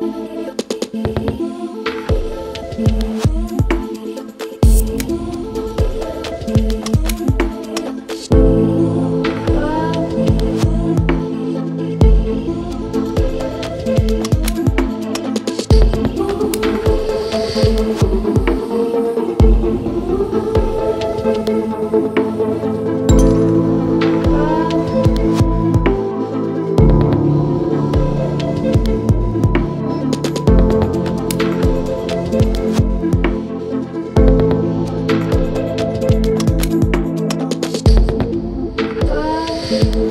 you. Thank